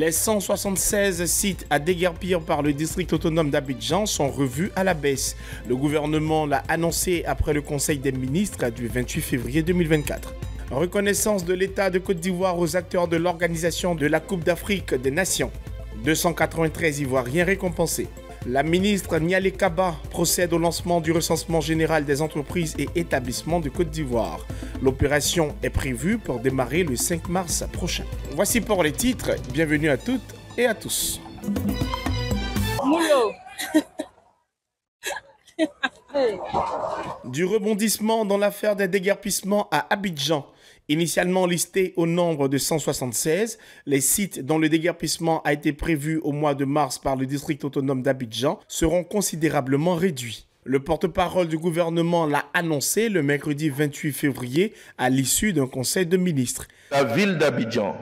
Les 176 sites à déguerpir par le district autonome d'Abidjan sont revus à la baisse. Le gouvernement l'a annoncé après le Conseil des ministres du 28 février 2024. Reconnaissance de l'État de Côte d'Ivoire aux acteurs de l'organisation de la Coupe d'Afrique des Nations. 293 Ivoiriens récompensés. La ministre Niale Kaba procède au lancement du recensement général des entreprises et établissements de Côte d'Ivoire. L'opération est prévue pour démarrer le 5 mars prochain. Voici pour les titres. Bienvenue à toutes et à tous. Du rebondissement dans l'affaire des déguerpissements à Abidjan. Initialement listés au nombre de 176, les sites dont le déguerpissement a été prévu au mois de mars par le district autonome d'Abidjan seront considérablement réduits. Le porte-parole du gouvernement l'a annoncé le mercredi 28 février à l'issue d'un conseil de ministres. La ville d'Abidjan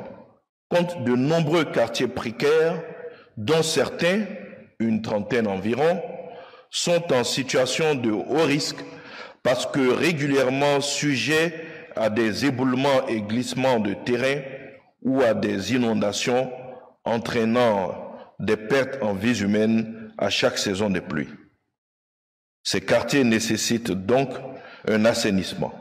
compte de nombreux quartiers précaires, dont certains, une trentaine environ, sont en situation de haut risque parce que régulièrement sujets à des éboulements et glissements de terrain ou à des inondations entraînant des pertes en vies humaines à chaque saison de pluie. Ces quartiers nécessitent donc un assainissement.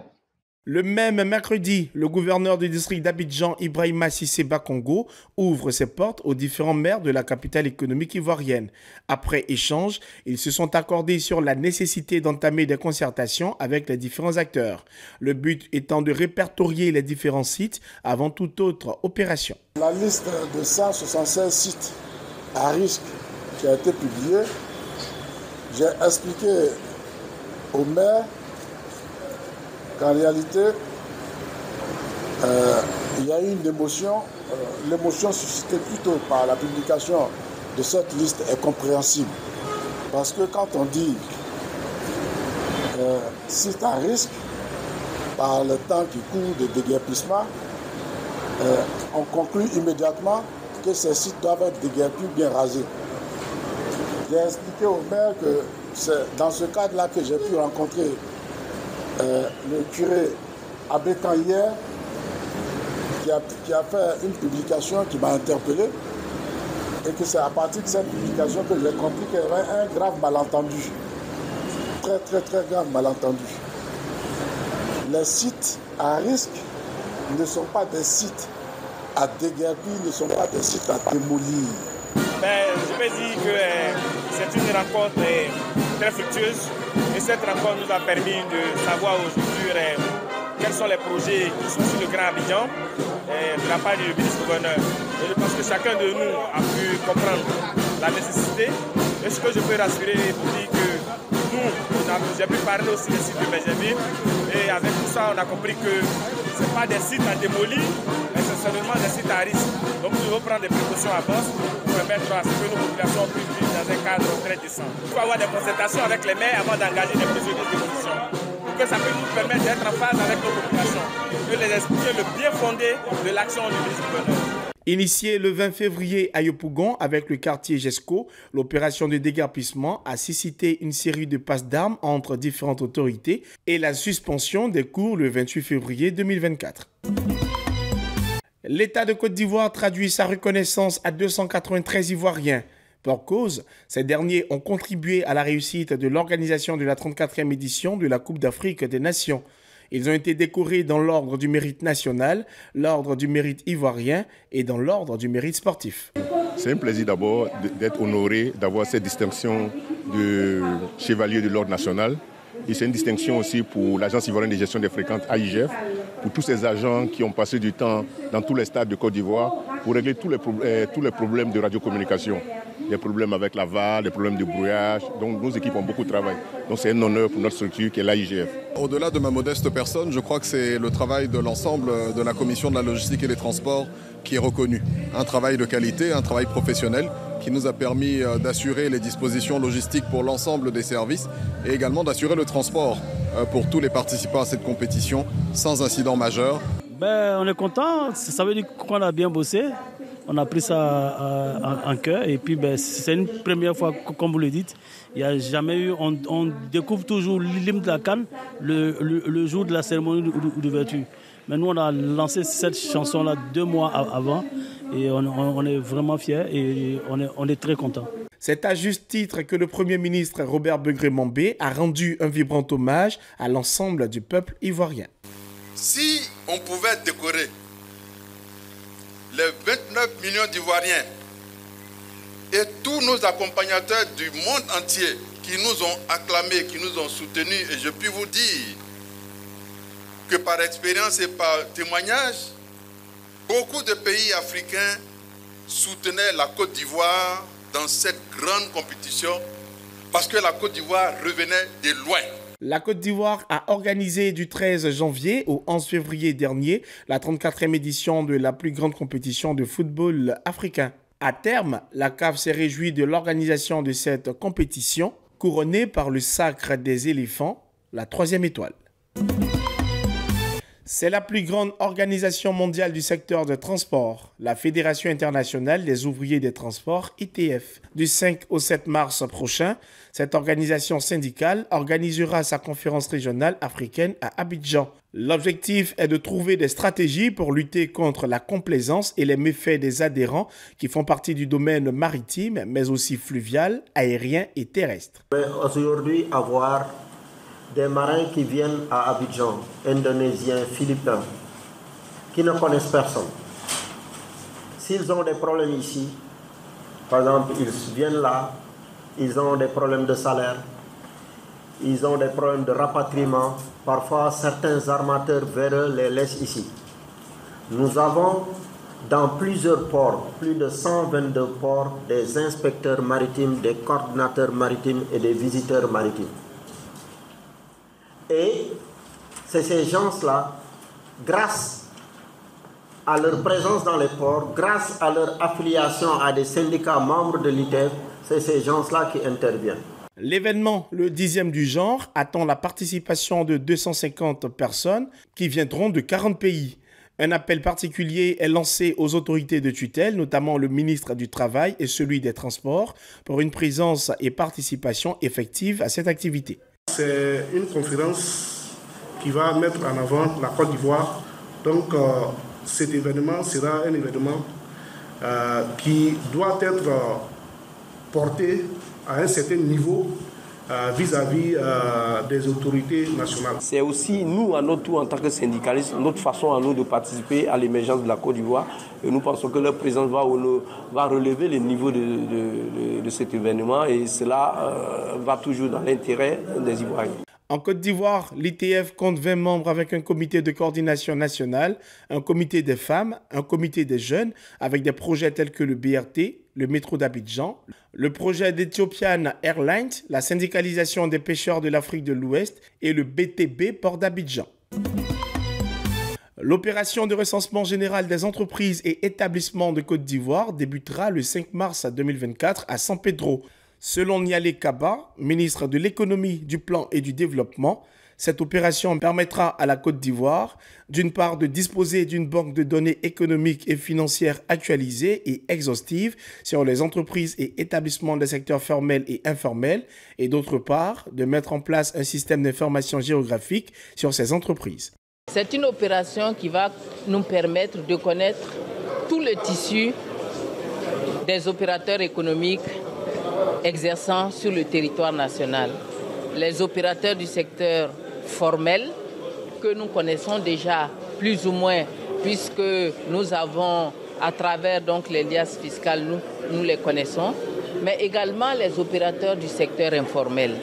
Le même mercredi, le gouverneur du district d'Abidjan, Ibrahima Sissé Bakongo, ouvre ses portes aux différents maires de la capitale économique ivoirienne. Après échange, ils se sont accordés sur la nécessité d'entamer des concertations avec les différents acteurs. Le but étant de répertorier les différents sites avant toute autre opération. La liste de 176 sites à risque qui a été publiée, j'ai expliqué aux maires qu'en réalité, euh, il y a eu une émotion. Euh, l'émotion suscitée plutôt par la publication de cette liste est compréhensible. Parce que quand on dit euh, site à risque, par le temps qui court de déguerpissement, on conclut immédiatement que ces sites doivent être déguerpis bien rasés. J'ai expliqué au maire que c'est dans ce cadre-là que j'ai pu rencontrer euh, le curé Abétan hier, qui a, qui a, fait une publication qui m'a interpellé, et que c'est à partir de cette publication que j'ai compris qu'il y avait un grave malentendu. Très, très, très grave malentendu. Les sites à risque ne sont pas des sites à déguerpir, ne sont pas des sites à démolir. Ben, je vais dire que euh, c'est une rencontre euh, très fructueuse et cette rencontre nous a permis de savoir aujourd'hui euh, quels sont les projets qui sont sur le Grand Abidjan de la part du ministre-gouverneur. Je pense que chacun de nous a pu comprendre la nécessité. Et ce que je peux rassurer vous dire que nous, j'ai pu parler aussi des sites de Benjamin et avec tout ça, on a compris que ce pas des sites à démolir, mais des à risque. Donc nous devons prendre des précautions à base pour permettre à ce que nos populations puissent vivre dans un cadre très décent. Il faut avoir des concertations avec les maires avant d'engager des procédures de démolition. Pour que ça puisse nous permettre d'être en phase avec nos populations et les expliquer le bien fondé de l'action du ministre-gouverneur. Initiée le 20 février à Yopougon avec le quartier GESCO, l'opération de dégarpissement a suscité une série de passes d'armes entre différentes autorités et la suspension des cours le 28 février 2024. L'État de Côte d'Ivoire traduit sa reconnaissance à 293 Ivoiriens. Pour cause, ces derniers ont contribué à la réussite de l'organisation de la 34e édition de la Coupe d'Afrique des Nations. Ils ont été décorés dans l'ordre du mérite national, l'ordre du mérite ivoirien et dans l'ordre du mérite sportif. C'est un plaisir d'abord d'être honoré, d'avoir cette distinction de chevalier de l'ordre national. Et c'est une distinction aussi pour l'Agence ivoirienne de gestion des fréquences AIGF, pour tous ces agents qui ont passé du temps dans tous les stades de Côte d'Ivoire pour régler tous les, euh, tous les problèmes de radiocommunication des problèmes avec la VAR, des problèmes de brouillage. Donc nos équipes ont beaucoup de travail. Donc c'est un honneur pour notre structure qui est l'AIGF. Au-delà de ma modeste personne, je crois que c'est le travail de l'ensemble de la commission de la logistique et des transports qui est reconnu. Un travail de qualité, un travail professionnel qui nous a permis euh, d'assurer les dispositions logistiques pour l'ensemble des services et également d'assurer le transport pour tous les participants à cette compétition sans incident majeur. Ben, on est content, ça veut dire qu'on a bien bossé, on a pris ça euh, en, cœur. Et puis, ben, c'est une première fois, comme vous le dites. Il a jamais eu. On, découvre toujours l'hymne de la Cannes le, jour de la cérémonie d'ouverture. Mais nous, on a lancé cette chanson-là deux mois avant. Et on, est vraiment fiers et on est, on est très contents. C'est à juste titre que le Premier ministre Robert Begré-Mambé a rendu un vibrant hommage à l'ensemble du peuple ivoirien. Si on pouvait décorer les 29 millions d'Ivoiriens et tous nos accompagnateurs du monde entier qui nous ont acclamés, qui nous ont soutenus, et je puis vous dire que par expérience et par témoignage, beaucoup de pays africains soutenaient la Côte d'Ivoire dans cette grande compétition parce que la Côte d'Ivoire revenait de loin. La Côte d'Ivoire a organisé du 13 janvier au 11 février dernier la 34e édition de la plus grande compétition de football africain. À terme, la CAF s'est réjouie de l'organisation de cette compétition, couronnée par le sacre des éléphants, la troisième étoile. C'est la plus grande organisation mondiale du secteur de transport, la Fédération internationale des ouvriers des transports, ITF. Du 5 au 7 mars prochain, cette organisation syndicale organisera sa conférence régionale africaine à Abidjan. L'objectif est de trouver des stratégies pour lutter contre la complaisance et les méfaits des adhérents qui font partie du domaine maritime, mais aussi fluvial, aérien et terrestre. Des marins qui viennent à Abidjan, indonésiens, philippins, qui ne connaissent personne. S'ils ont des problèmes ici, par exemple, ils viennent là, ils ont des problèmes de salaire, ils ont des problèmes de rapatriement. Parfois, certains armateurs véreux les laissent ici. Nous avons dans plusieurs ports, plus de 122 ports, des inspecteurs maritimes, des coordinateurs maritimes et des visiteurs maritimes. Et c'est ces gens-là, grâce à leur présence dans les ports, grâce à leur affiliation à des syndicats membres de l'ITEF, c'est ces gens-là qui interviennent. L'événement, le dixième du genre, attend la participation de 250 personnes qui viendront de 40 pays. Un appel particulier est lancé aux autorités de tutelle, notamment le ministre du Travail et celui des Transports, pour une présence et participation effective à cette activité. C'est une conférence qui va mettre en avant la Côte d'Ivoire. Donc euh, cet événement sera un événement euh, qui doit être euh, porté à un certain niveau vis-à-vis des autorités nationales. C'est aussi nous, à notre tour, en tant que syndicalistes, notre façon à nous de participer à l'émergence de la Côte d'Ivoire. Et nous pensons que leur présence va, va relever le niveau de, de, cet événement et cela va toujours dans l'intérêt des Ivoiriens. En Côte d'Ivoire, l'ITF compte 20 membres avec un comité de coordination nationale, un comité des femmes, un comité des jeunes, avec des projets tels que le BRT, le métro d'Abidjan, le projet d'Ethiopian Airlines, la syndicalisation des pêcheurs de l'Afrique de l'Ouest et le BTB Port d'Abidjan. L'opération de recensement général des entreprises et établissements de Côte d'Ivoire débutera le 5 mars 2024 à San Pedro. Selon Nialé Kaba, ministre de l'économie, du plan et du développement, cette opération permettra à la Côte d'Ivoire, d'une part, de disposer d'une banque de données économiques et financières actualisée et exhaustive sur les entreprises et établissements des secteurs formels et informels, et d'autre part, de mettre en place un système d'information géographique sur ces entreprises. C'est une opération qui va nous permettre de connaître tout le tissu des opérateurs économiques exerçant sur le territoire national. Les opérateurs du secteur formel que nous connaissons déjà plus ou moins puisque nous avons à travers donc les liasses fiscales, nous, nous les connaissons, mais également les opérateurs du secteur informel.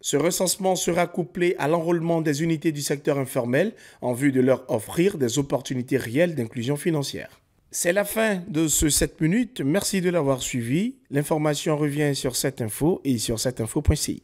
Ce recensement sera couplé à l'enrôlement des unités du secteur informel en vue de leur offrir des opportunités réelles d'inclusion financière. C'est la fin de ce 7 minutes. Merci de l'avoir suivi. L'information revient sur cette info et sur cette info.ci.